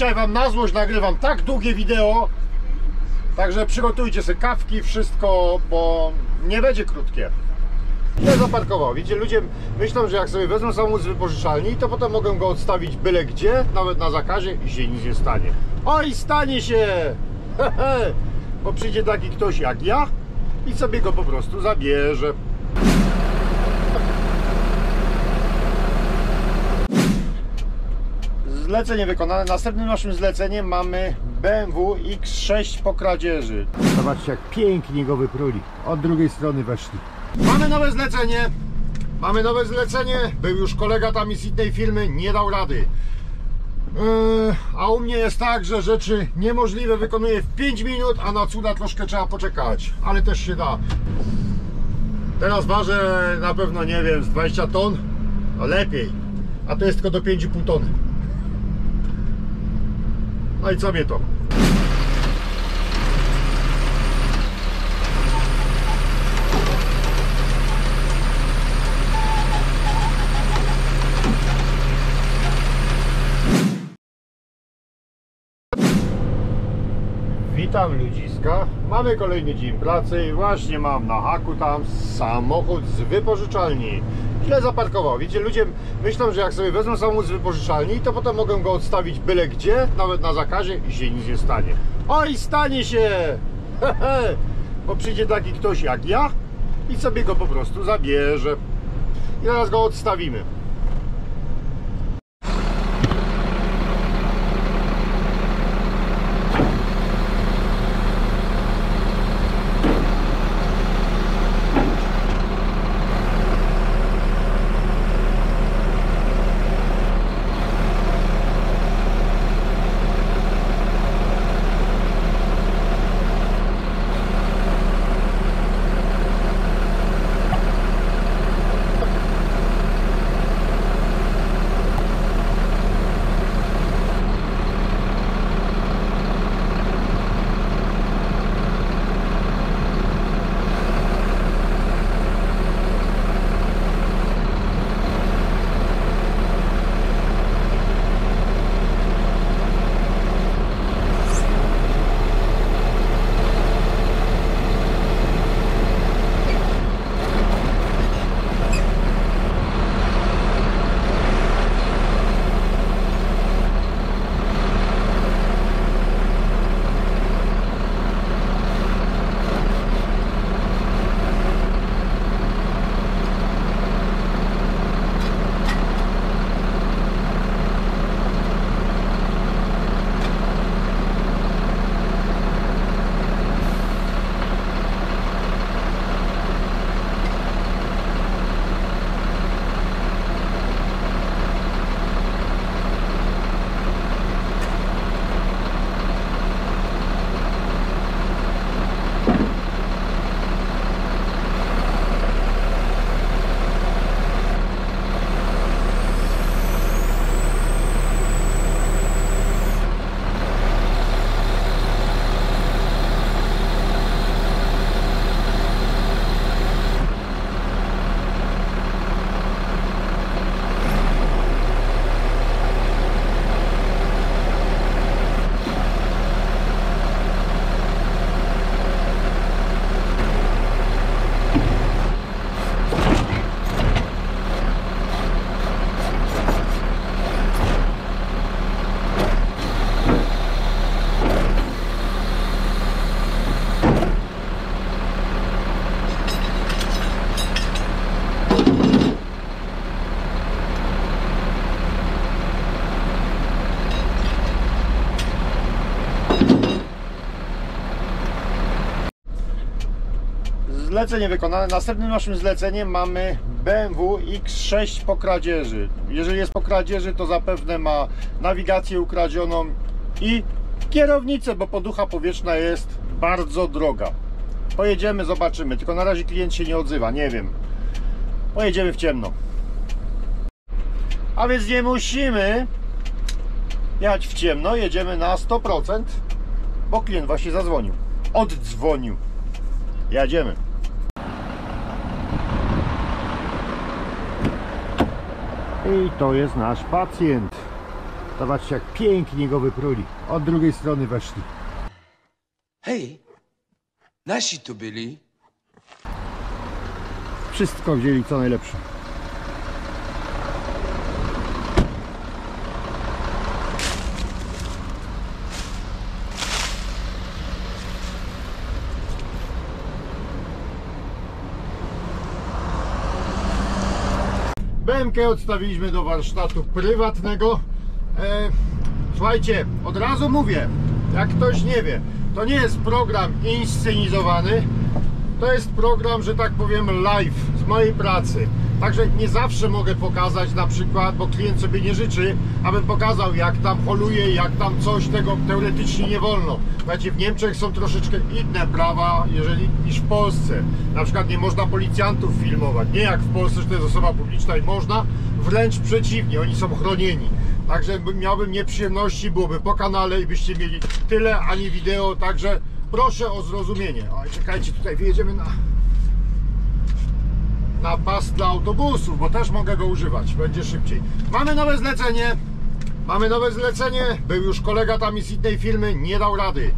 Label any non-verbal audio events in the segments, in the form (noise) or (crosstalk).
Dzisiaj wam na złość nagrywam tak długie wideo, także przygotujcie sobie kawki, wszystko, bo nie będzie krótkie. Nie zaparkował. Widzicie, ludzie myślą, że jak sobie wezmą samochód z wypożyczalni, to potem mogą go odstawić byle gdzie, nawet na zakazie i się nic nie stanie. Oj, stanie się! Hehe. (laughs) Bo przyjdzie taki ktoś jak ja i sobie go po prostu zabierze. Zlecenie wykonane. Następnym naszym zleceniem mamy BMW X6 po kradzieży. Zobaczcie jak pięknie go wypruli. Od drugiej strony weszli. Mamy nowe zlecenie. Mamy nowe zlecenie. Był już kolega tam z innej firmy, nie dał rady. Yy, a u mnie jest tak, że rzeczy niemożliwe wykonuję w 5 minut, a na cuda troszkę trzeba poczekać, ale też się da. Teraz ważę na pewno, nie wiem, z 20 ton, a lepiej. A to jest tylko do 5,5 tony. No i co mnie to? Witam ludziska. Mamy kolejny dzień pracy i właśnie mam na haku tam samochód z wypożyczalni. Źle zaparkował. Wiecie, ludzie myślą, że jak sobie wezmą samochód z wypożyczalni, to potem mogą go odstawić byle gdzie, nawet na zakazie i się nic nie stanie. Oj, stanie się! Hehe. (laughs) Bo przyjdzie taki ktoś jak ja i sobie go po prostu zabierze. I teraz go odstawimy. Zlecenie wykonane. Następnym naszym zleceniem mamy BMW X6 po kradzieży. Jeżeli jest po kradzieży, to zapewne ma nawigację ukradzioną i kierownicę, bo poducha powietrzna jest bardzo droga. Pojedziemy, zobaczymy. Tylko na razie klient się nie odzywa, nie wiem. Pojedziemy w ciemno. A więc nie musimy jechać w ciemno, jedziemy na 100%, bo klient właśnie zadzwonił. Oddzwonił. Jedziemy. I to jest nasz pacjent. Zobaczcie jak pięknie go wypruli. Od drugiej strony weszli. Hej, nasi tu byli. Wszystko wzięli co najlepsze. Odstawiliśmy do warsztatu prywatnego. E, słuchajcie, od razu mówię, jak ktoś nie wie, to nie jest program inscenizowany, to jest program, że tak powiem, live z mojej pracy. Także nie zawsze mogę pokazać na przykład, bo klient sobie nie życzy, abym pokazał jak tam holuje, jak tam coś, tego teoretycznie nie wolno. Słuchajcie, w Niemczech są troszeczkę inne prawa jeżeli, niż w Polsce. Na przykład nie można policjantów filmować. Nie jak w Polsce, że to jest osoba publiczna i można, wręcz przeciwnie, oni są chronieni. Także miałbym nieprzyjemności, byłoby po kanale i byście mieli tyle, a nie wideo, także proszę o zrozumienie. O, czekajcie, tutaj wyjedziemy na, na pas dla autobusów, bo też mogę go używać, będzie szybciej. Mamy nowe zlecenie, mamy nowe zlecenie, był już kolega tam z innej firmy, nie dał rady.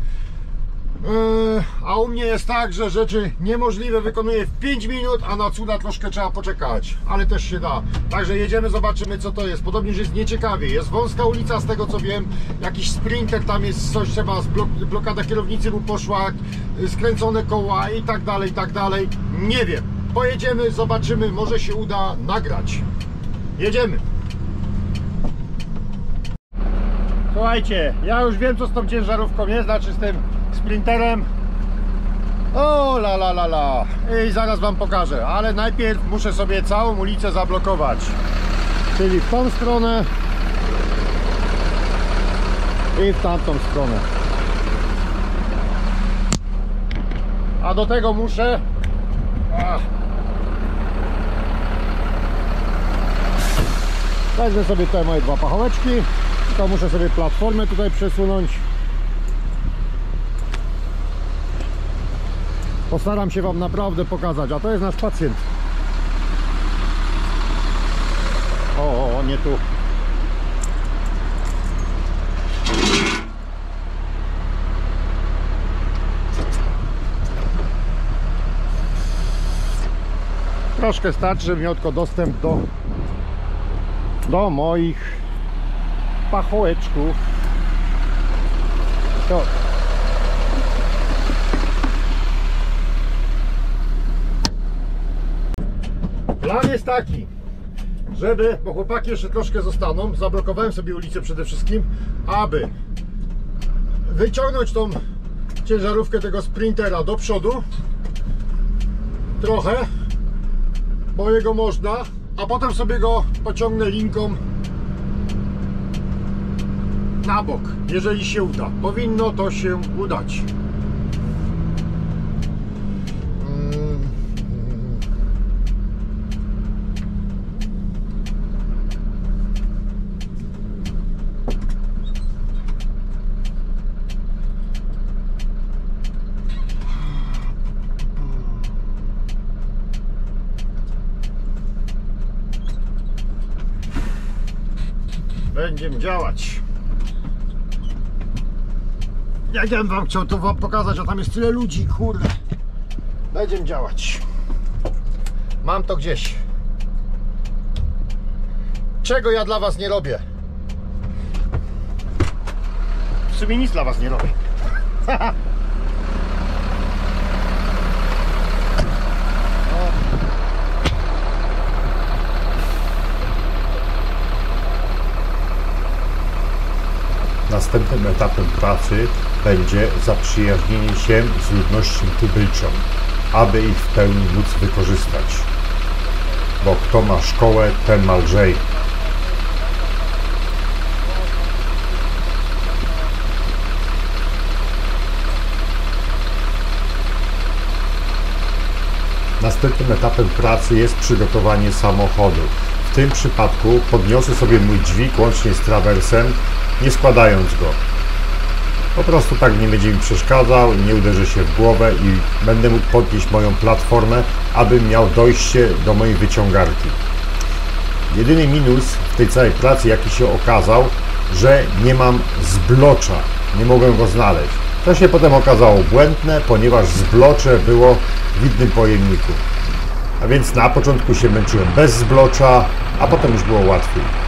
Yy, a u mnie jest tak, że rzeczy niemożliwe wykonuję w 5 minut, a na cuda troszkę trzeba poczekać, ale też się da. Także jedziemy, zobaczymy co to jest. Podobnież jest nieciekawie. Jest wąska ulica, z tego co wiem, jakiś sprinter, tam jest coś trzeba, blok, blokada kierownicy mu poszła, skręcone koła i tak dalej, i tak dalej. Nie wiem. Pojedziemy, zobaczymy, może się uda nagrać. Jedziemy. Słuchajcie, ja już wiem co z tą ciężarówką jest, znaczy z tym sprinterem. O la la la la. I zaraz wam pokażę, ale najpierw muszę sobie całą ulicę zablokować. Czyli w tą stronę i w tamtą stronę. A do tego muszę Ach. Wezmę sobie te moje dwa pachołeczki to muszę sobie platformę tutaj przesunąć. Postaram się wam naprawdę pokazać a to jest nasz pacjent. O, o, o nie tu. Troszkę starczy, żeby miał tylko dostęp do do moich pachołeczków. To plan jest taki żeby, bo chłopaki jeszcze troszkę zostaną zablokowałem sobie ulicę przede wszystkim aby wyciągnąć tą ciężarówkę tego sprintera do przodu trochę bo jego można a potem sobie go pociągnę linką na bok, jeżeli się uda. Powinno to się udać. Działać. Jak ja bym wam chciał to wam pokazać, a tam jest tyle ludzi, kurde. Będziemy działać. Mam to gdzieś. Czego ja dla was nie robię? (laughs) W sumie nic dla was nie robię. (laughs) Następnym etapem pracy będzie zaprzyjaźnienie się z ludnością tubylczą, aby ich w pełni móc wykorzystać. Bo kto ma szkołę, ten ma lżej. Następnym etapem pracy jest przygotowanie samochodu. W tym przypadku podniosę sobie mój dźwig łącznie z trawersem, nie składając go. Po prostu tak nie będzie mi przeszkadzał, nie uderzy się w głowę i będę mógł podnieść moją platformę, abym miał dojście do mojej wyciągarki. Jedyny minus w tej całej pracy, jaki się okazał, że nie mam zblocza. Nie mogłem go znaleźć. To się potem okazało błędne, ponieważ zblocze było w innym pojemniku. A więc na początku się męczyłem bez zblocza, a potem już było łatwiej.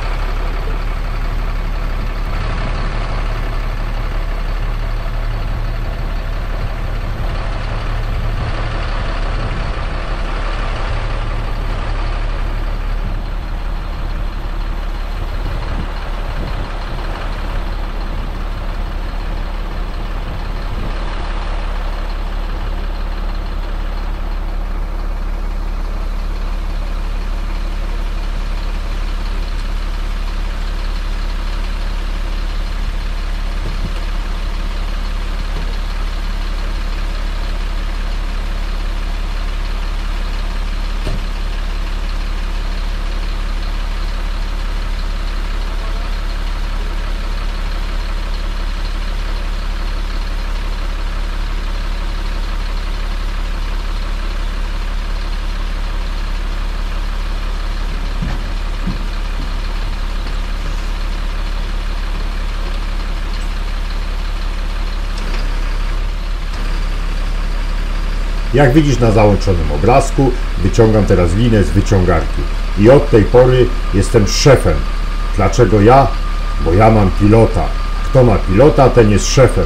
Jak widzisz na załączonym obrazku, wyciągam teraz linę z wyciągarki. I od tej pory jestem szefem. Dlaczego ja? Bo ja mam pilota. Kto ma pilota, ten jest szefem.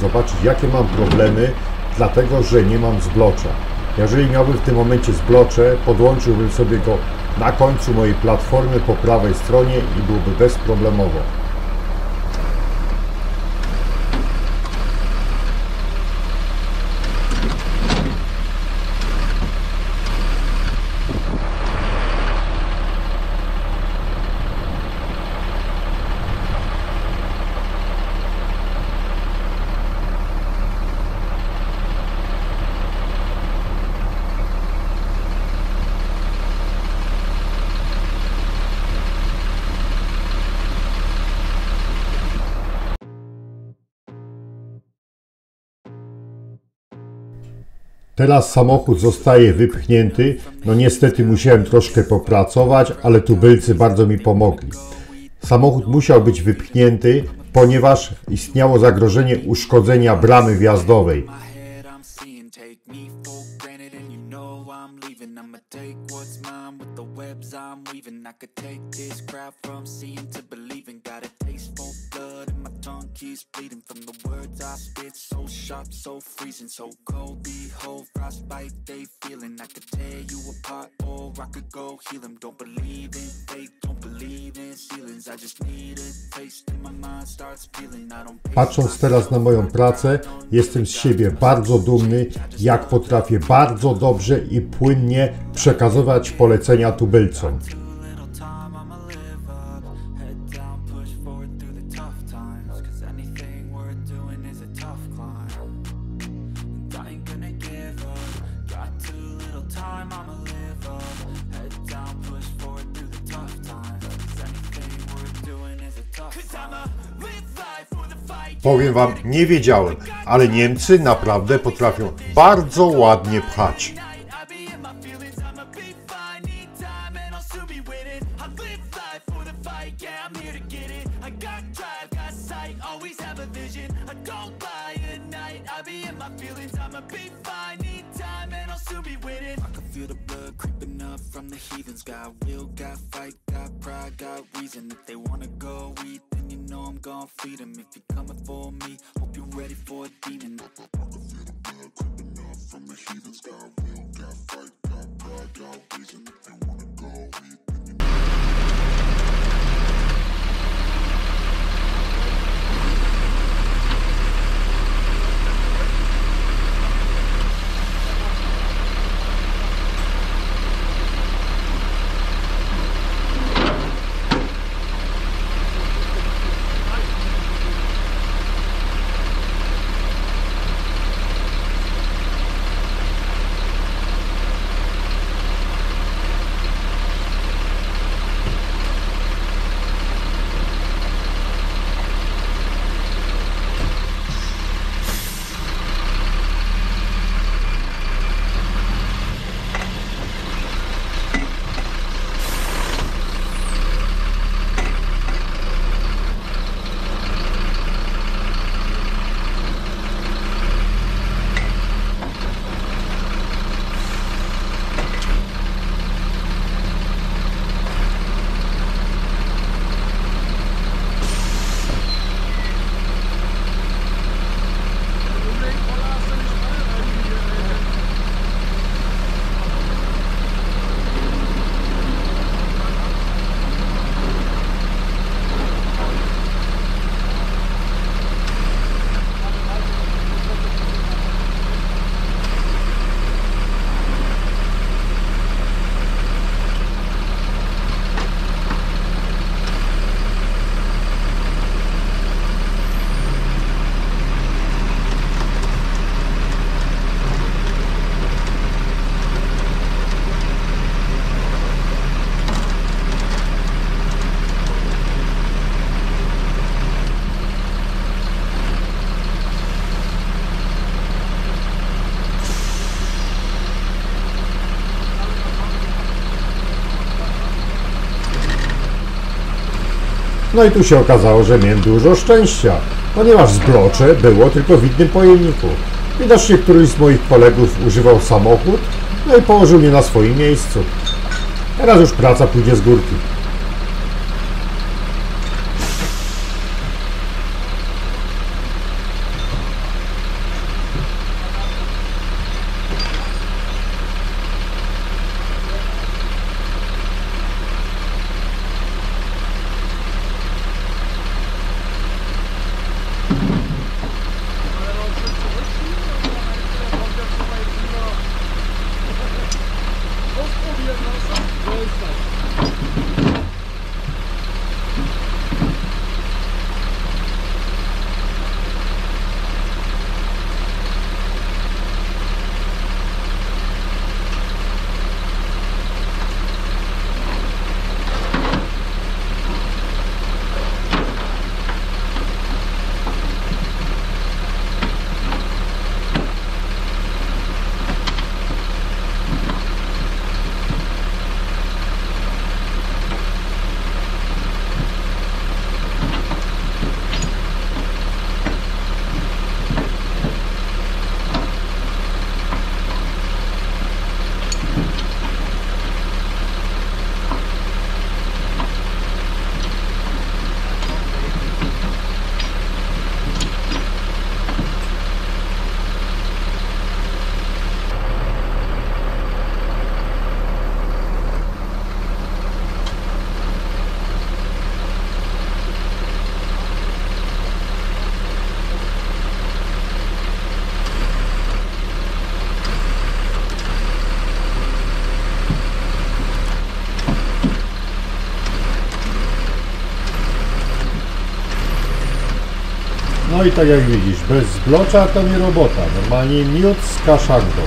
Zobaczyć, jakie mam problemy, dlatego że nie mam zblocza. Jeżeli miałbym w tym momencie zblocze, podłączyłbym sobie go na końcu mojej platformy po prawej stronie i byłoby bezproblemowo. Teraz samochód zostaje wypchnięty. No niestety musiałem troszkę popracować, ale tubylcy bardzo mi pomogli. Samochód musiał być wypchnięty, ponieważ istniało zagrożenie uszkodzenia bramy wjazdowej. I'm I could take this crowd from seeing to believing Got a taste for tongue keeps bleeding From the words I spit. So sharp, so freezing So cold, behold, frostbite they feeling. I could tear you apart or I could go heal 'em. Don't believe in fate, don't believe in ceilings. I just need a taste and my mind starts peeling. I don't Patrząc teraz na moją pracę, jestem z siebie bardzo dumny, jak potrafię bardzo dobrze i płynnie przekazywać polecenia tubylcom. Powiem wam, nie wiedziałem, ale Niemcy naprawdę potrafią bardzo ładnie pchać. For the fight, here to get it. I got drive, got sight, always have a vision. I know I'm gon' feed him If you're coming for me, hope you're ready for a demon. I can feel the blood creeping up from the heathens Got will, got fight, got pride, got reason. No i tu się okazało, że miałem dużo szczęścia, ponieważ zblocze było tylko w innym pojemniku. Widocznie któryś z moich kolegów używał samochód, no i położył mnie na swoim miejscu. Teraz już praca pójdzie z górki. No i tak jak widzisz, bez zblocza to nie robota. Normalnie miód z kaszanką.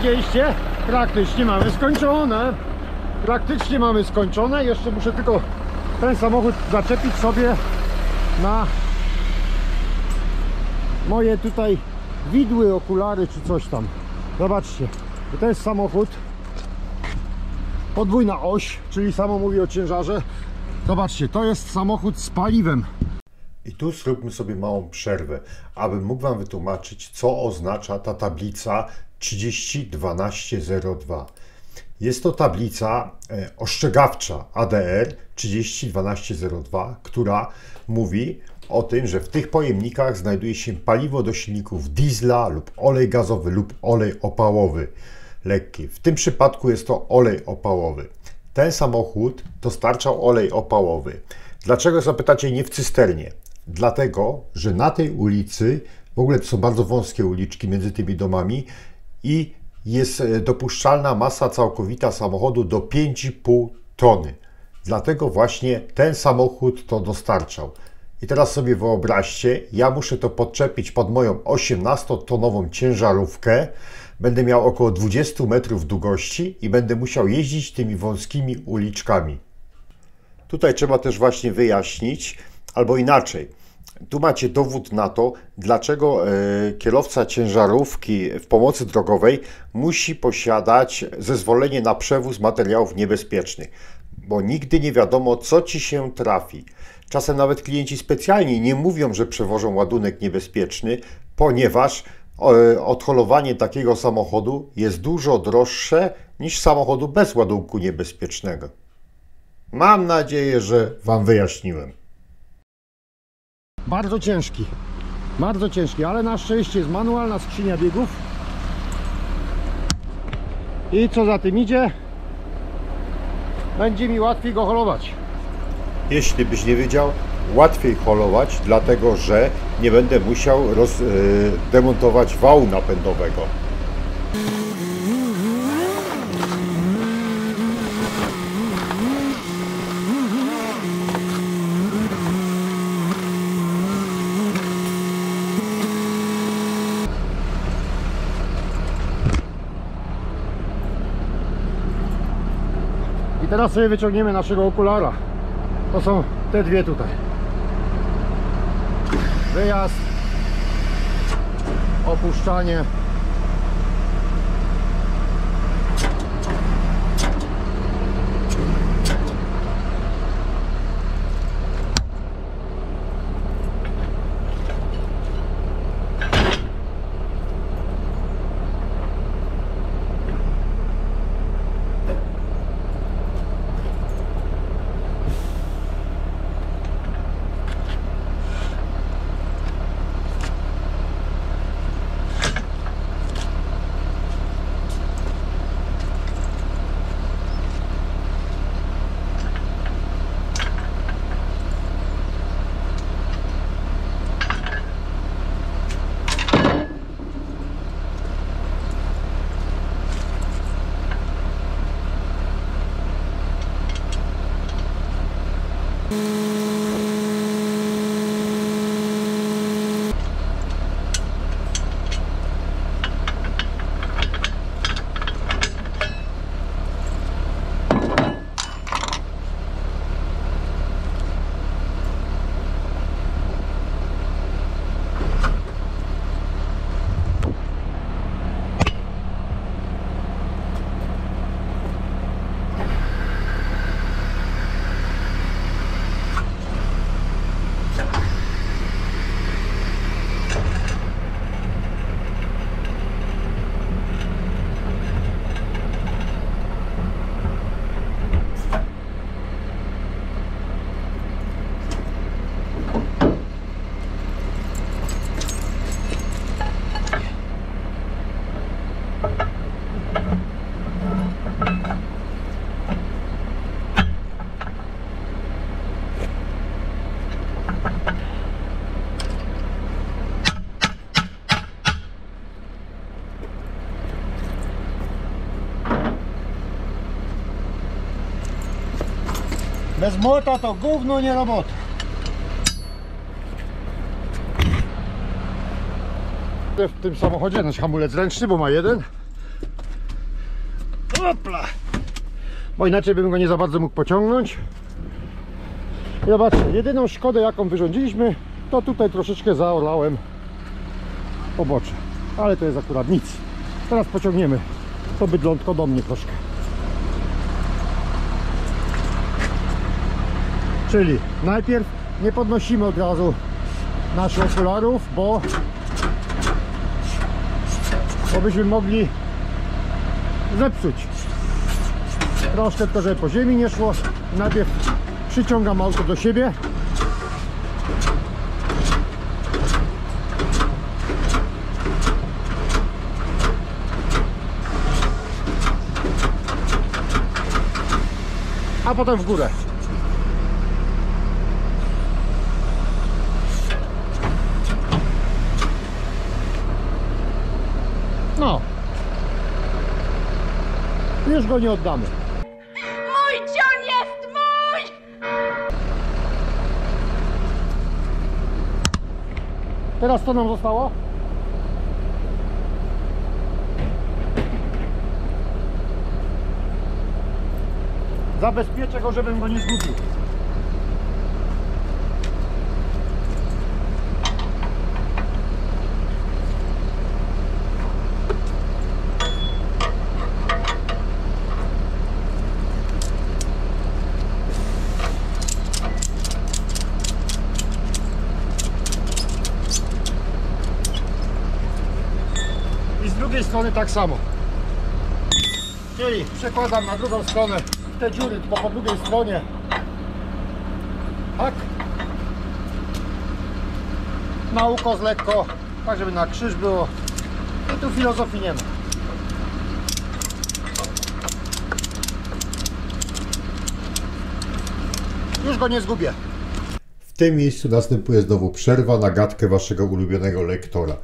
Widzieliście, praktycznie mamy skończone. Praktycznie mamy skończone. Jeszcze muszę tylko ten samochód zaczepić sobie na moje tutaj widły, okulary czy coś tam. Zobaczcie, to jest samochód. Podwójna oś, czyli samo mówi o ciężarze. Zobaczcie, to jest samochód z paliwem. I tu zróbmy sobie małą przerwę, abym mógł Wam wytłumaczyć, co oznacza ta tablica 301202. Jest to tablica e, ostrzegawcza ADR 301202, która mówi o tym, że w tych pojemnikach znajduje się paliwo do silników diesla lub olej gazowy lub olej opałowy. lekki. W tym przypadku jest to olej opałowy. Ten samochód dostarczał olej opałowy. Dlaczego zapytacie nie w cysternie? Dlatego, że na tej ulicy, w ogóle to są bardzo wąskie uliczki między tymi domami i jest e, dopuszczalna masa całkowita samochodu do 5,5 tony. Dlatego właśnie ten samochód to dostarczał. I teraz sobie wyobraźcie, ja muszę to podczepić pod moją 18-tonową ciężarówkę. Będę miał około 20 metrów długości i będę musiał jeździć tymi wąskimi uliczkami. Tutaj trzeba też właśnie wyjaśnić, albo inaczej. Tu macie dowód na to, dlaczego e, kierowca ciężarówki w pomocy drogowej musi posiadać zezwolenie na przewóz materiałów niebezpiecznych, bo nigdy nie wiadomo, co ci się trafi. Czasem nawet klienci specjalni nie mówią, że przewożą ładunek niebezpieczny, ponieważ e, odholowanie takiego samochodu jest dużo droższe niż samochodu bez ładunku niebezpiecznego. Mam nadzieję, że Wam wyjaśniłem. Bardzo ciężki. Bardzo ciężki, ale na szczęście jest manualna skrzynia biegów. I co za tym idzie? Będzie mi łatwiej go holować. Jeśli byś nie wiedział, łatwiej holować, dlatego że nie będę musiał y, demontować wału napędowego. I teraz sobie wyciągniemy naszego okulara. To są te dwie tutaj. Wyjazd. Opuszczanie. Bez młota to gówno nie robota. W tym samochodzie nasz hamulec ręczny, bo ma jeden. Opla. Bo inaczej bym go nie za bardzo mógł pociągnąć. I zobaczcie, jedyną szkodę jaką wyrządziliśmy, to tutaj troszeczkę zaorałem pobocze. Ale to jest akurat nic. Teraz pociągniemy to bydlątko do mnie troszkę. Czyli najpierw nie podnosimy od razu naszych okularów, bo, bo byśmy mogli zepsuć. Troszkę to, żeby po ziemi nie szło. Najpierw przyciągam auto do siebie. A potem w górę. Już go nie oddamy. Mój cion jest mój! Teraz co nam zostało? Zabezpieczę go, żebym go nie zgubił. I z drugiej strony tak samo. Czyli przekładam na drugą stronę te dziury, tylko po drugiej stronie. Tak. Na ukos lekko, tak żeby na krzyż było. I tu filozofii nie ma. Już go nie zgubię. W tym miejscu następuje znowu przerwa na gadkę waszego ulubionego lektora.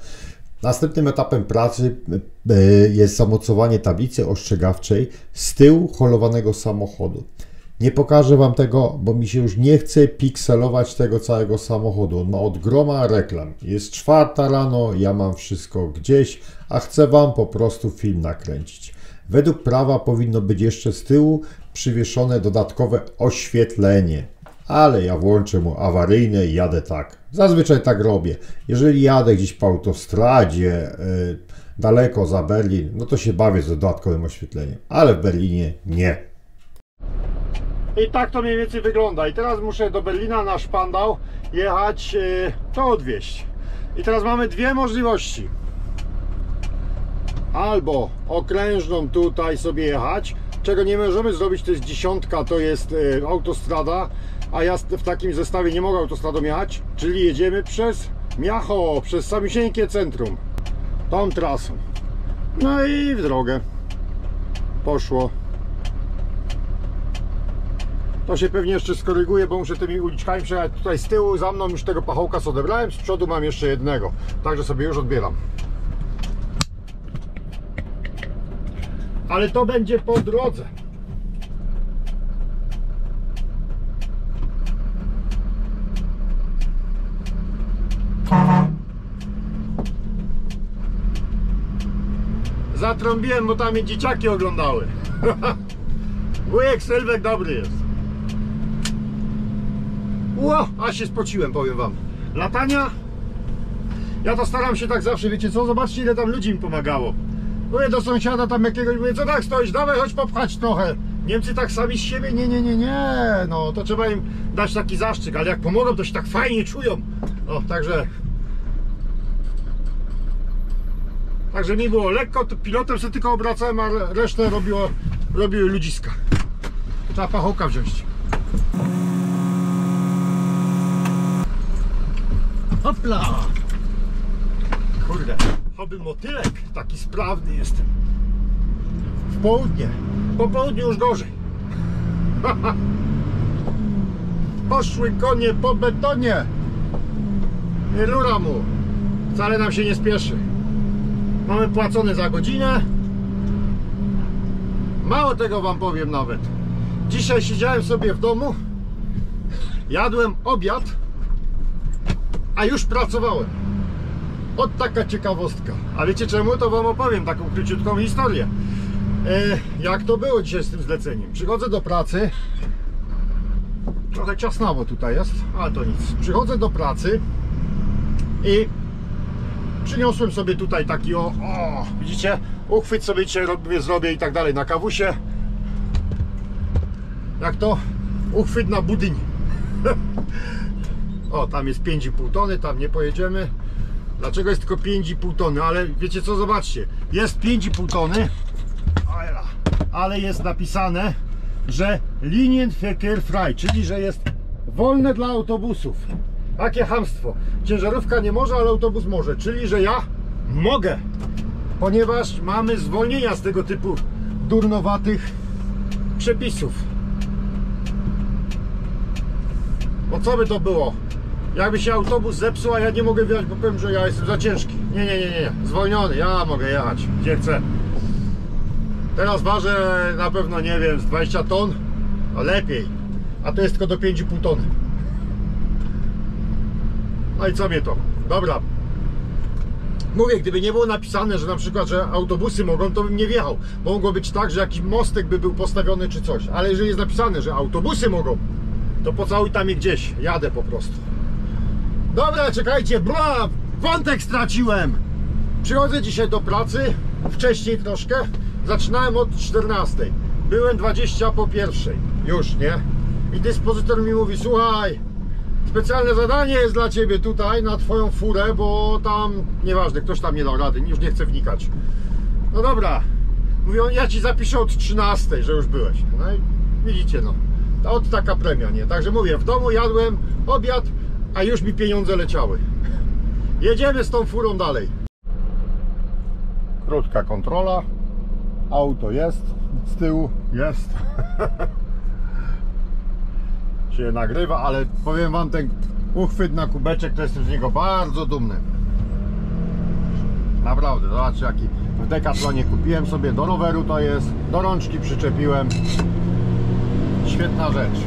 Następnym etapem pracy e, jest zamocowanie tablicy ostrzegawczej z tyłu holowanego samochodu. Nie pokażę Wam tego, bo mi się już nie chce pikselować tego całego samochodu. On ma od groma reklam. Jest czwarta rano, ja mam wszystko gdzieś, a chcę Wam po prostu film nakręcić. Według prawa powinno być jeszcze z tyłu przywieszone dodatkowe oświetlenie. Ale ja włączę mu awaryjne i jadę tak. Zazwyczaj tak robię. Jeżeli jadę gdzieś po autostradzie, y, daleko za Berlin, no to się bawię z dodatkowym oświetleniem. Ale w Berlinie nie. I tak to mniej więcej wygląda. I teraz muszę do Berlina na Szpandał jechać, yy, to odwieźć. I teraz mamy dwie możliwości. Albo okrężną tutaj sobie jechać, czego nie możemy zrobić, to jest dziesiątka, to jest yy, autostrada, a ja w takim zestawie nie mogę autostradą jechać, czyli jedziemy przez Miacho, przez samisieńkie centrum. Tą trasą. No i w drogę. Poszło. To się pewnie jeszcze skoryguje, bo muszę tymi uliczkami przejechać tutaj z tyłu. Za mną już tego pachołka co odebrałem, z przodu mam jeszcze jednego. Także sobie już odbieram. Ale to będzie po drodze. Zatrąbiłem, bo tam mnie dzieciaki oglądały. (laughs) Wujek Sylwek dobry jest. Ło, a się spociłem, powiem wam. Latania? Ja to staram się tak zawsze, wiecie co? Zobaczcie ile tam ludzi mi pomagało. Mówię do sąsiada tam jakiegoś, mówię, co tak stoisz, dawaj chodź popchać trochę. Niemcy tak sami z siebie, nie, nie, nie, nie, no to trzeba im dać taki zaszczyt, ale jak pomogą, to się tak fajnie czują. No, także... Także mi było lekko, to pilotem sobie tylko obracałem, a resztę robiło, robiły ludziska. Trzeba pachołka wziąć. Hopla! Kurde, oby motylek taki sprawny jestem. W południe. Po południu już gorzej. (laughs) Poszły konie po betonie. Nie lura mu. Wcale nam się nie spieszy. Mamy płacone za godzinę. Mało tego wam powiem nawet. Dzisiaj siedziałem sobie w domu. Jadłem obiad a już pracowałem. Od taka ciekawostka. A wiecie czemu? To wam opowiem taką króciutką historię. E, jak to było dzisiaj z tym zleceniem? Przychodzę do pracy. Trochę ciasnawo tutaj jest, ale to nic. Przychodzę do pracy i przyniosłem sobie tutaj taki o, o widzicie? Uchwyt sobie dzisiaj robię, zrobię i tak dalej na kawusie. Jak to? Uchwyt na budyń. (laughs) O, tam jest 5,5 tony, tam nie pojedziemy. Dlaczego jest tylko 5,5 tony? Ale wiecie co, zobaczcie. Jest 5,5 tony, ale jest napisane, że Linienverkehr frei, czyli że jest wolne dla autobusów. Takie hamstwo. Ciężarówka nie może, ale autobus może. Czyli, że ja mogę, ponieważ mamy zwolnienia z tego typu durnowatych przepisów. Bo co by to było? Jakby się autobus zepsuł, a ja nie mogę wjechać, bo powiem, że ja jestem za ciężki. Nie, nie, nie, nie. Zwolniony, ja mogę jechać, gdzie chcę. Teraz ważę na pewno, nie wiem, z 20 ton, a lepiej. A to jest tylko do 5,5 tony. No i co mnie to? Dobra. Mówię, gdyby nie było napisane, że na przykład, że autobusy mogą, to bym nie wjechał. Mogło być tak, że jakiś mostek by był postawiony czy coś. Ale jeżeli jest napisane, że autobusy mogą, to pocałuj tam je gdzieś. Jadę po prostu. Dobra, czekajcie, bla, wątek straciłem. Przychodzę dzisiaj do pracy, wcześniej troszkę. Zaczynałem od 14. Byłem 20 po pierwszej. Już, nie? I dyspozytor mi mówi, słuchaj, specjalne zadanie jest dla ciebie tutaj, na twoją furę, bo tam, nieważne, ktoś tam nie dał rady, już nie chcę wnikać. No dobra. Mówią, ja ci zapiszę od 13, że już byłeś. No i widzicie, no. Od taka premia, nie? Także mówię, w domu jadłem obiad, a już mi pieniądze leciały. Jedziemy z tą furą dalej. Krótka kontrola. Auto jest, z tyłu jest. (laughs) się nagrywa, ale powiem wam ten uchwyt na kubeczek to jestem z niego bardzo dumny. Naprawdę, zobaczcie jaki w Decathlonie kupiłem sobie do roweru to jest, do rączki przyczepiłem. Świetna rzecz.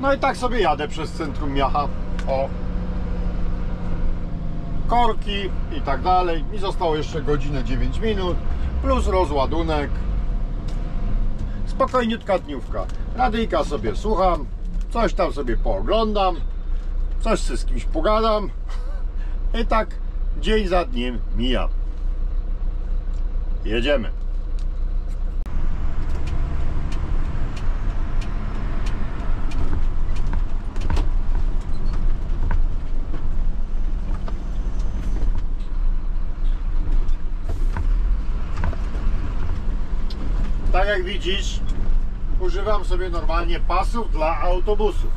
No i tak sobie jadę przez centrum Miacha. O. Korki i tak dalej. Mi zostało jeszcze godzinę 9 minut plus rozładunek. Spokojniutka dniówka. Radyjka sobie słucham, coś tam sobie pooglądam, coś z kimś pogadam. I tak dzień za dniem mija. Jedziemy. Tak jak widzisz, używam sobie normalnie pasów dla autobusów.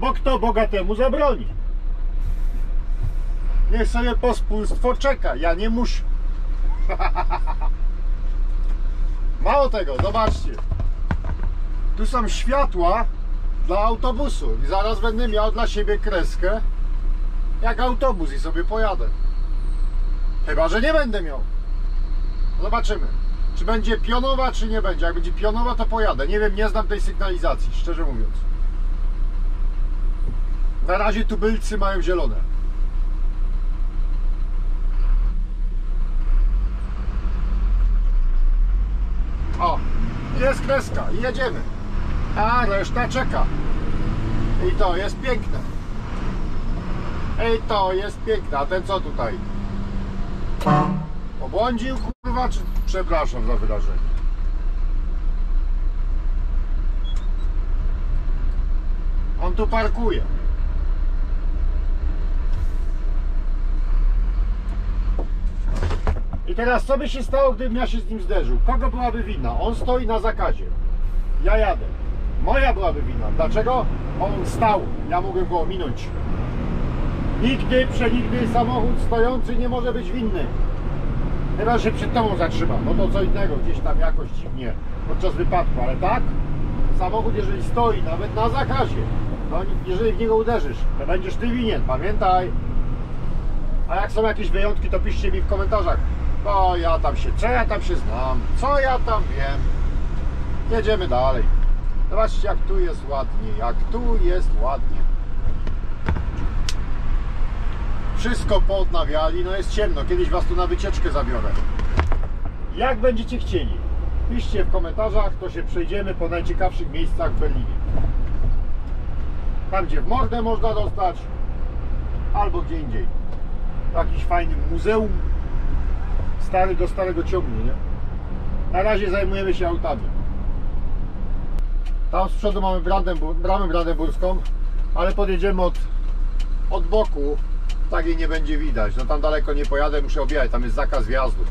Bo kto bogatemu zabroni? Niech sobie pospólstwo czeka, ja nie muszę. (laughs) Mało tego, zobaczcie. Tu są światła dla autobusu i zaraz będę miał dla siebie kreskę jak autobus i sobie pojadę. Chyba, że nie będę miał. Zobaczymy. Czy będzie pionowa, czy nie będzie. Jak będzie pionowa, to pojadę. Nie wiem, nie znam tej sygnalizacji, szczerze mówiąc. Na razie tubylcy mają zielone. O, jest kreska i jedziemy. A reszta czeka. I to jest piękne. I to jest piękne. A ten co tutaj? Obłądził kurwa, czy przepraszam za wyrażenie? On tu parkuje. I teraz co by się stało, gdybym ja się z nim zderzył? Kogo byłaby wina? On stoi na zakazie. Ja jadę. Moja byłaby wina. Dlaczego? On stał. Ja mogłem go ominąć. Nigdy, przenigdy samochód stojący nie może być winny. Chyba, że przed tobą zatrzyma. No to co innego, gdzieś tam jakoś dziwnie podczas wypadku, ale tak? Samochód, jeżeli stoi, nawet na zakazie, to jeżeli w niego uderzysz, to będziesz ty winien, pamiętaj. A jak są jakieś wyjątki, to piszcie mi w komentarzach. No ja tam się, co ja tam się znam, co ja tam wiem. Jedziemy dalej. Zobaczcie jak tu jest ładnie, jak tu jest ładnie. Wszystko poodnawiali, no jest ciemno, kiedyś was tu na wycieczkę zabiorę. Jak będziecie chcieli, piszcie w komentarzach, to się przejdziemy po najciekawszych miejscach w Berlinie. Tam gdzie w mordę można dostać, albo gdzie indziej. Jakiś fajny muzeum, stary do starego ciągnie, nie? Na razie zajmujemy się autami. Tam z przodu mamy bramę brandenburską, ale podjedziemy od, od boku, tak jej nie będzie widać. No tam daleko nie pojadę, muszę objechać, tam jest zakaz wjazdu.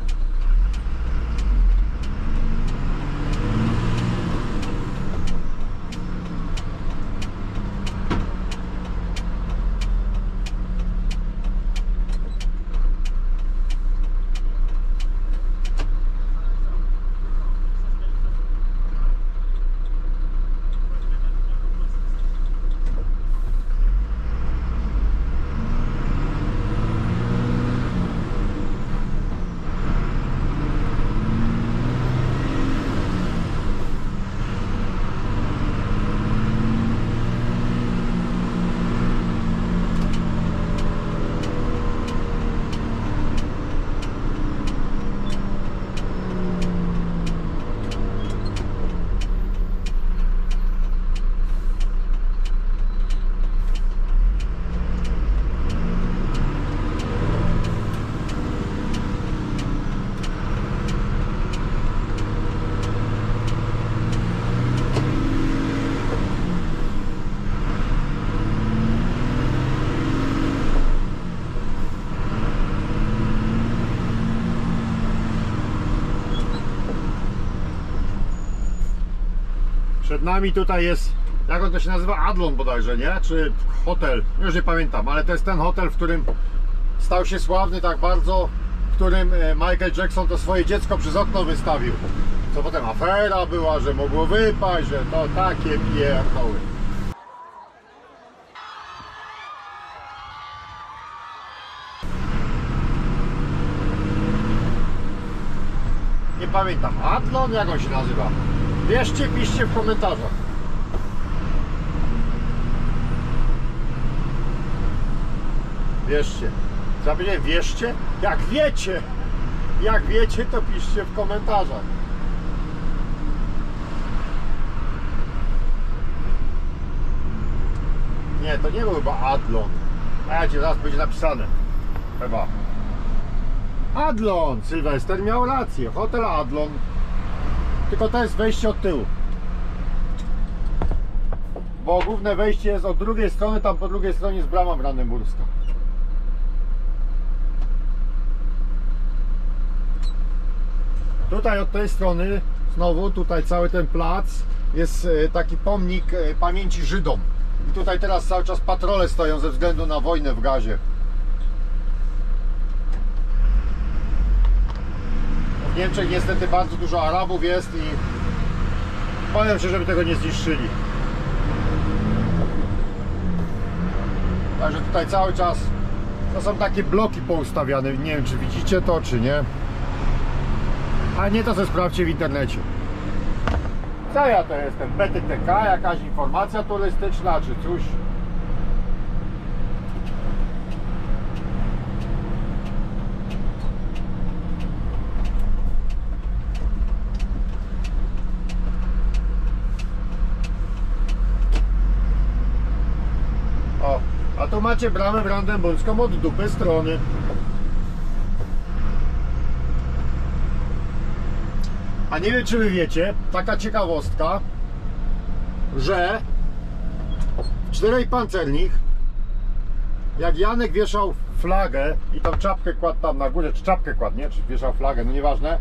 Nami tutaj jest, jak on to się nazywa? Adlon bodajże, nie? Czy hotel? Już nie pamiętam, ale to jest ten hotel, w którym stał się sławny tak bardzo, w którym e, Michael Jackson to swoje dziecko przez okno wystawił. Co potem afera była, że mogło wypaść, że to takie pierdoły. Nie pamiętam. Adlon, jak on się nazywa? Wierzcie, piszcie w komentarzach. Wierzcie. Zapomniałem, wierzcie? Jak wiecie, jak wiecie, to piszcie w komentarzach. Nie, to nie był chyba Adlon. A ja cię zaraz będzie napisane. Chyba. Adlon! Sylwester miał rację. Hotel Adlon. Tylko to jest wejście od tyłu. Bo główne wejście jest od drugiej strony, tam po drugiej stronie jest brama brandenburska. Tutaj od tej strony, znowu tutaj cały ten plac jest e, taki pomnik e, pamięci Żydom. I tutaj teraz cały czas patrole stoją ze względu na wojnę w gazie. Niemczech niestety bardzo dużo Arabów jest i boję się, żeby tego nie zniszczyli. Także tutaj cały czas to są takie bloki poustawiane. Nie wiem, czy widzicie to, czy nie. A nie to, co sprawdźcie w internecie. Co ja to jestem? BTTK, jakaś informacja turystyczna, czy coś? O, a macie bramę brandenburską od dupy strony. A nie wiem, czy wy wiecie, taka ciekawostka, że w czterej pancernych, jak Janek wieszał flagę i tą czapkę kładł tam na górze, czy czapkę kładł, nie? Czy wieszał flagę, no nieważne,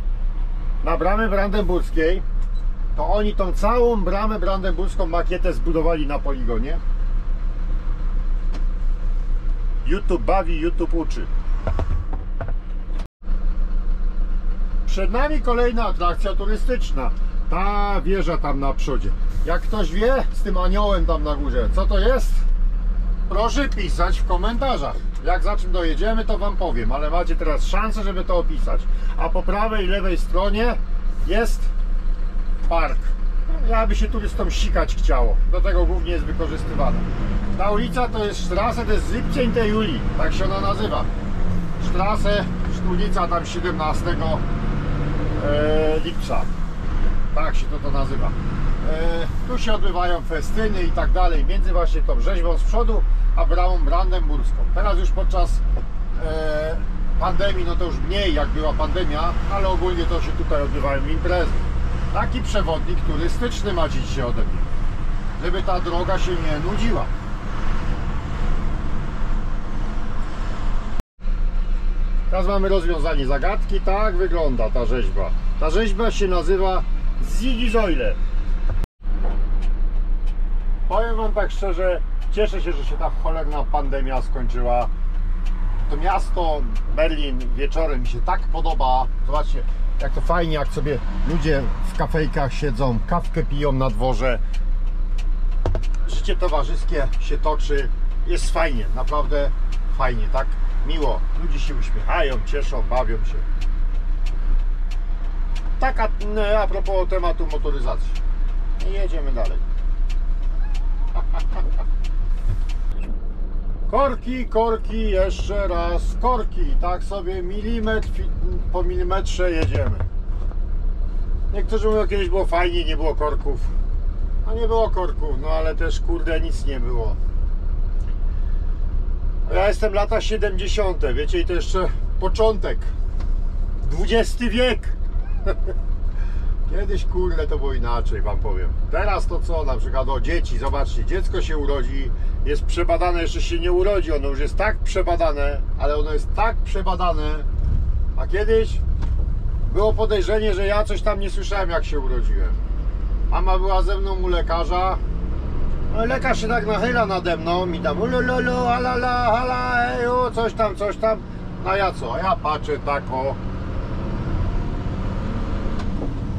na bramę brandenburskiej, to oni tą całą bramę brandenburską makietę zbudowali na poligonie. YouTube bawi, YouTube uczy. Przed nami kolejna atrakcja turystyczna. Ta wieża tam na przodzie. Jak ktoś wie z tym aniołem tam na górze, co to jest? Proszę pisać w komentarzach. Jak za czym dojedziemy, to Wam powiem, ale macie teraz szansę, żeby to opisać. A po prawej i lewej stronie jest park. Ja by się turystom sikać chciało. Do tego głównie jest wykorzystywana. Ta ulica to jest Straße des 17. Juli, tak się ona nazywa. Straße, ulica tam 17 e, lipca. Tak się to, to nazywa. E, tu się odbywają festyny i tak dalej, między właśnie tą rzeźbą z przodu, a bramą brandenburską. Teraz już podczas e, pandemii, no to już mniej jak była pandemia, ale ogólnie to się tutaj odbywają imprezy. Taki przewodnik turystyczny macie dzisiaj ode mnie, żeby ta droga się nie nudziła. Teraz mamy rozwiązanie zagadki. Tak wygląda ta rzeźba. Ta rzeźba się nazywa Ziggy Zoile. Powiem Wam tak szczerze, cieszę się, że się ta cholerna pandemia skończyła. To miasto Berlin wieczorem mi się tak podoba. Zobaczcie, jak to fajnie, jak sobie ludzie w kafejkach siedzą, kawkę piją na dworze. Życie towarzyskie się toczy. Jest fajnie, naprawdę fajnie, tak? Miło. Ludzie się uśmiechają, cieszą, bawią się. Tak a, no, a propos tematu motoryzacji. I jedziemy dalej. (laughs) Korki, korki, jeszcze raz. Korki, tak sobie milimetr po milimetrze jedziemy. Niektórzy mówią, kiedyś było fajnie, nie było korków. No nie było korków, no ale też kurde nic nie było. Ja jestem lata 70. Wiecie, i to jeszcze początek. XX wiek. (laughs) Kiedyś kurde to było inaczej, wam powiem. Teraz to co, na przykład o dzieci, zobaczcie, dziecko się urodzi, jest przebadane, jeszcze się nie urodzi, ono już jest tak przebadane, ale ono jest tak przebadane, a kiedyś było podejrzenie, że ja coś tam nie słyszałem jak się urodziłem. Mama była ze mną u lekarza. No lekarz się tak nachyla nade mną, mi tam ulululu, alala, hala, eju, coś tam, coś tam. No ja co? Ja patrzę tak o.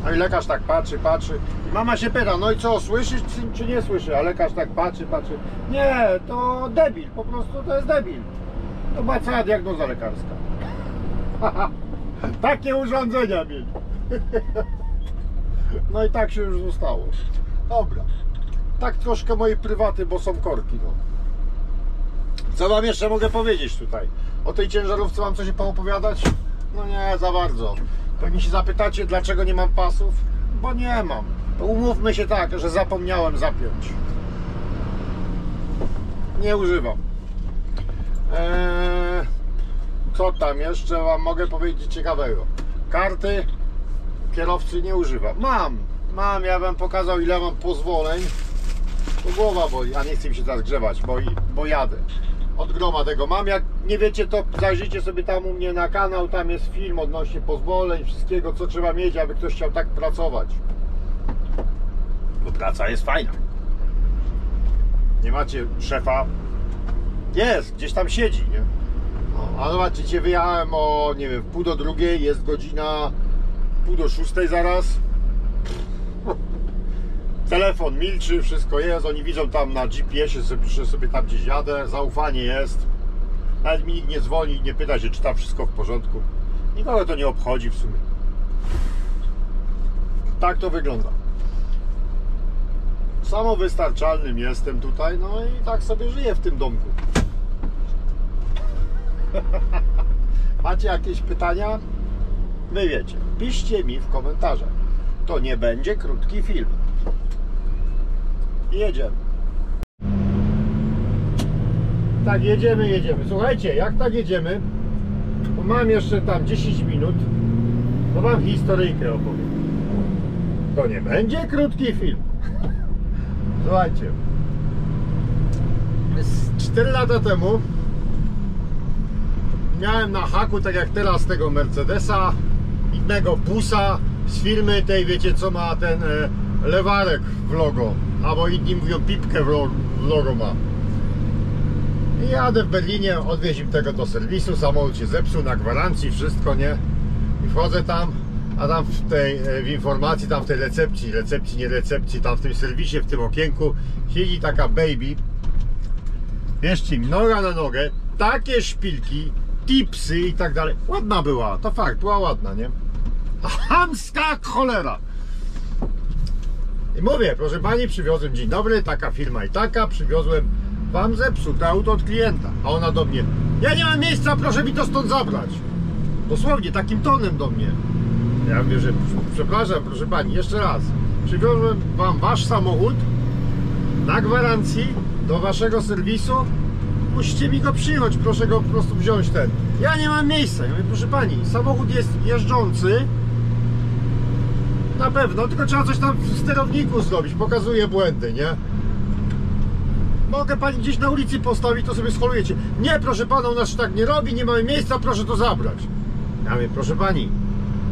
No i lekarz tak patrzy, patrzy. I mama się pyta, no i co, słyszysz czy, nie słyszy? A lekarz tak patrzy, patrzy. Nie, to debil, po prostu to jest debil. To była cała diagnoza lekarska. (laughs) Takie urządzenia mieli. (laughs) No i tak się już zostało. Dobra. Tak troszkę mojej prywaty, bo są korki, no. Co wam jeszcze mogę powiedzieć tutaj? O tej ciężarówce mam coś poopowiadać? No nie, za bardzo. Pewnie się zapytacie, dlaczego nie mam pasów? Bo nie mam. Umówmy się tak, że zapomniałem zapiąć. Nie używam. Eee, co tam jeszcze wam mogę powiedzieć ciekawego? Karty kierowcy nie używam. Mam, mam, ja wam pokazał ile mam pozwoleń. To głowa boli, a nie chcę mi się teraz grzebać, bo, bo jadę. Od groma tego mam. Jak nie wiecie, to zajrzyjcie sobie tam u mnie na kanał. Tam jest film odnośnie pozwoleń, wszystkiego, co trzeba mieć, aby ktoś chciał tak pracować. Bo praca jest fajna. Nie macie szefa. Jest, gdzieś tam siedzi, nie? No, a zobaczcie, wyjechałem o, nie wiem, pół do drugiej, jest godzina pół do szóstej zaraz. Telefon milczy, wszystko jest, oni widzą tam na GPS-ie, że sobie tam gdzieś jadę, zaufanie jest. Nawet mi nikt nie dzwoni, nie pyta się, czy tam wszystko w porządku. Nikogo to nie obchodzi w sumie. Tak to wygląda. Samowystarczalnym jestem tutaj, no i tak sobie żyję w tym domku. (laughs) Macie jakieś pytania? Wy wiecie. Piszcie mi w komentarzach. To nie będzie krótki film. Jedziemy. Tak, jedziemy, jedziemy. Słuchajcie, jak tak jedziemy, to mam jeszcze tam 10 minut, to wam historyjkę opowiem. To nie będzie krótki film. (laughs) Słuchajcie. Z 4 lata temu miałem na haku, tak jak teraz, tego Mercedesa, innego busa z firmy tej, wiecie co ma ten e, lewarek w logo, albo inni mówią pipkę w lo- w logo ma. I jadę w Berlinie, odwieźć im tego do serwisu, samochód się zepsuł na gwarancji, wszystko, nie? I wchodzę tam, a tam w tej, e, w informacji, tam w tej recepcji, recepcji, nie recepcji, tam w tym serwisie, w tym okienku siedzi taka baby, Wierzcie mi, noga na nogę, takie szpilki, tipsy i tak dalej. Ładna była, to fakt, była ładna, nie? A Chamska jak cholera. I mówię, proszę pani, przywiozłem, dzień dobry, taka firma i taka, przywiozłem wam zepsute auto od klienta. A ona do mnie, ja nie mam miejsca, proszę mi to stąd zabrać. Dosłownie, takim tonem do mnie. Ja mówię, że przepraszam, proszę pani, jeszcze raz. Przywiozłem wam wasz samochód na gwarancji do waszego serwisu. Musicie mi go przyjąć, proszę go po prostu wziąć ten. Ja nie mam miejsca. Ja mówię, proszę pani, samochód jest jeżdżący. Na pewno, tylko trzeba coś tam w sterowniku zrobić. Pokazuje błędy, nie? Mogę pani gdzieś na ulicy postawić, to sobie scholujecie. Nie, proszę pana, u nas się tak nie robi, nie mamy miejsca, proszę to zabrać. Ja mówię, proszę pani,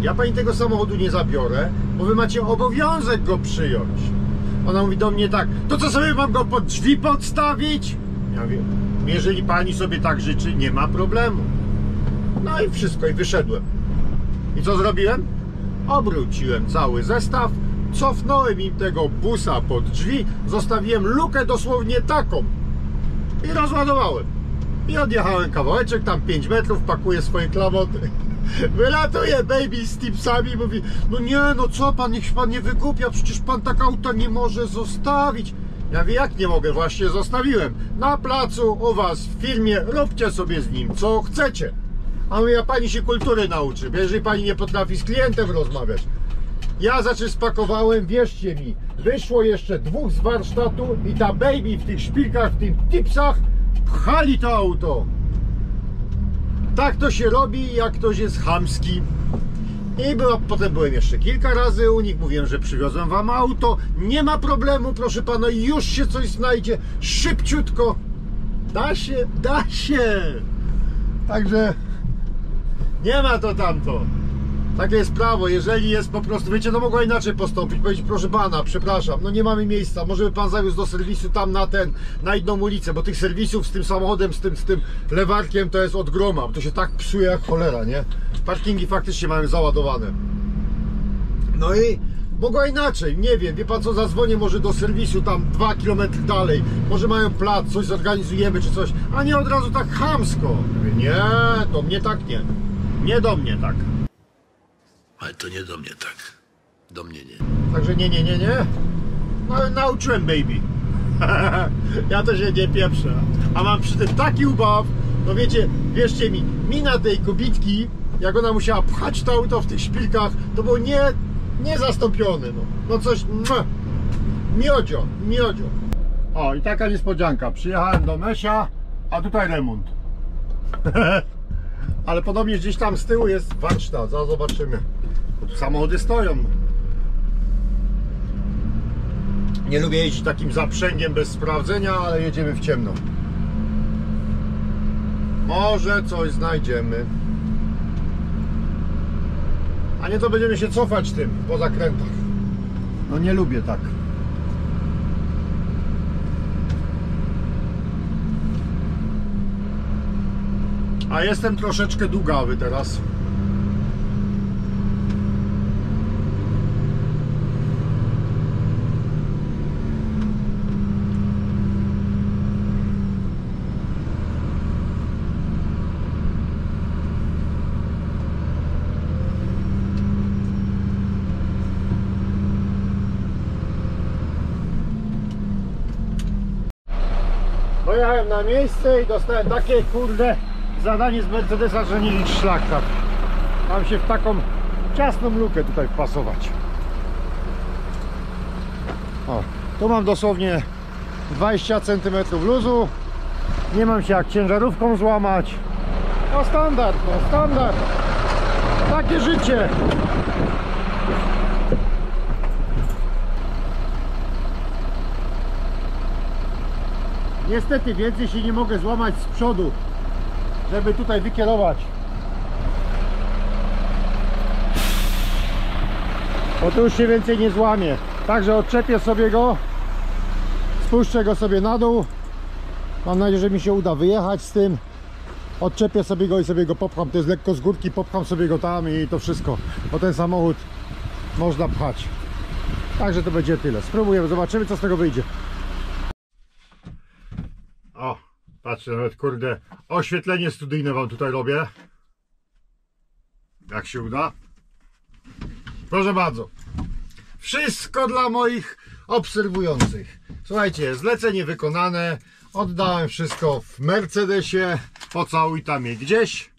ja pani tego samochodu nie zabiorę, bo wy macie obowiązek go przyjąć. Ona mówi do mnie tak, to co sobie mam go pod drzwi podstawić? Ja mówię, jeżeli pani sobie tak życzy, nie ma problemu. No i wszystko, i wyszedłem. I co zrobiłem? Obróciłem cały zestaw, cofnąłem im tego busa pod drzwi, zostawiłem lukę dosłownie taką i rozładowałem. I odjechałem kawałeczek, tam 5 metrów, pakuję swoje klamoty. (laughs) Wylatuje baby z tipsami, mówi, no nie, no co pan, niech pan nie wygłupia, przecież pan tak auta nie może zostawić. Ja mówię, jak nie mogę, właśnie zostawiłem. Na placu u was w firmie, róbcie sobie z nim co chcecie. A mówię, ja pani się kultury nauczy, bo jeżeli pani nie potrafi z klientem rozmawiać. Ja znaczy spakowałem, wierzcie mi, wyszło jeszcze dwóch z warsztatu i ta baby w tych szpilkach, w tych tipsach pchali to auto. Tak to się robi, jak ktoś jest chamski. I była, potem byłem jeszcze kilka razy u nich, mówiłem, że przywiozłem wam auto, nie ma problemu, proszę pana, już się coś znajdzie, szybciutko. Da się, da się. Także nie ma to tamto. Takie jest prawo, jeżeli jest po prostu, wiecie, no mogła inaczej postąpić, powiedzieć, proszę pana, przepraszam, no nie mamy miejsca, może by pan zawiózł do serwisu tam na ten, na inną ulicę, bo tych serwisów z tym samochodem, z tym, z tym lewarkiem to jest od groma, to się tak psuje jak cholera, nie? Parkingi faktycznie mają załadowane. No i mogła inaczej, nie wiem, wie pan co, zadzwonię może do serwisu tam dwa kilometry dalej, może mają plac, coś zorganizujemy czy coś, a nie od razu tak chamsko. Nie, do mnie tak nie, nie do mnie tak. Ale to nie do mnie tak. Do mnie nie. Także nie, nie, nie, nie. No, nauczyłem baby. (laughs) ja to się nie pieprzę. A mam przy tym taki ubaw, no wiecie, wierzcie mi, mina tej kobitki, jak ona musiała pchać to auto w tych szpilkach, to było nie, niezastąpione. No, no coś, miodzio, miodzio. O, i taka niespodzianka. Przyjechałem do Mesia, a tutaj remont. (laughs) Ale podobnie gdzieś tam z tyłu jest warsztat, zaraz zobaczymy. Samochody stoją. Nie lubię jeździć takim zaprzęgiem bez sprawdzenia, ale jedziemy w ciemno. Może coś znajdziemy. A nie to będziemy się cofać tym po zakrętach. No nie lubię tak. A jestem troszeczkę długawy teraz. Pojechałem na miejsce i dostałem takie kurde zadanie z Mercedesa, że nie licz szlak tam. Mam się w taką ciasną lukę tutaj wpasować. O, tu mam dosłownie 20 cm luzu. Nie mam się jak ciężarówką złamać. No standard, no standard. Takie życie. Niestety więcej się nie mogę złamać z przodu, żeby tutaj wykierować. Bo tu już się więcej nie złamie. Także odczepię sobie go, spuszczę go sobie na dół. Mam nadzieję, że mi się uda wyjechać z tym. Odczepię sobie go i sobie go popcham. To jest lekko z górki, popcham sobie go tam i to wszystko. Bo ten samochód można pchać. Także to będzie tyle. Spróbujemy, zobaczymy co z tego wyjdzie. O, patrzcie, nawet kurde, oświetlenie studyjne wam tutaj robię. Jak się uda. Proszę bardzo. Wszystko dla moich obserwujących. Słuchajcie, zlecenie wykonane. Oddałem wszystko w Mercedesie. Pocałuj tam je gdzieś.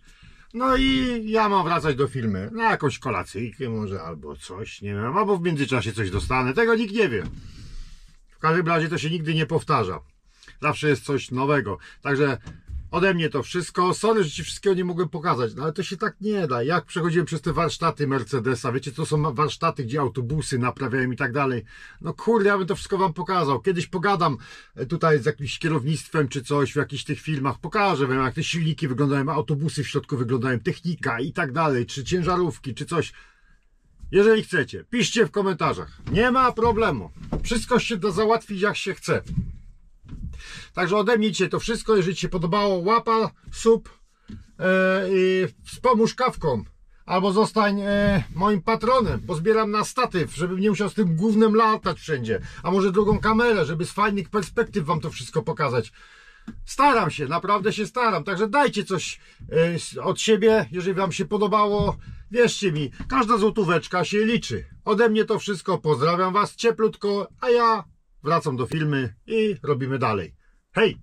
No i ja mam wracać do firmy. Na jakąś kolacyjkę może albo coś, nie wiem. Albo w międzyczasie coś dostanę. Tego nikt nie wie. W każdym razie to się nigdy nie powtarza. Zawsze jest coś nowego. Także ode mnie to wszystko. Sorry, że Ci wszystkiego nie mogłem pokazać, no ale to się tak nie da. Jak przechodziłem przez te warsztaty Mercedesa, wiecie, to są warsztaty, gdzie autobusy naprawiają i tak dalej. No kurde, ja bym to wszystko Wam pokazał. Kiedyś pogadam e, tutaj z jakimś kierownictwem czy coś w jakichś tych filmach. Pokażę Wam, jak te silniki wyglądają, autobusy w środku wyglądają, technika i tak dalej, czy ciężarówki, czy coś. Jeżeli chcecie, piszcie w komentarzach. Nie ma problemu. Wszystko się da załatwić jak się chce. Także ode mnie to wszystko. Jeżeli Ci się podobało, łapa, sub e, i wspomóż kawką. Albo zostań e, moim patronem, bo zbieram na statyw, żebym nie musiał z tym głównym latać wszędzie. A może drugą kamerę, żeby z fajnych perspektyw Wam to wszystko pokazać. Staram się, naprawdę się staram. Także dajcie coś e, od siebie, jeżeli Wam się podobało. Wierzcie mi, każda złotóweczka się liczy. Ode mnie to wszystko. Pozdrawiam Was cieplutko, a ja wracam do filmy i robimy dalej. Hej!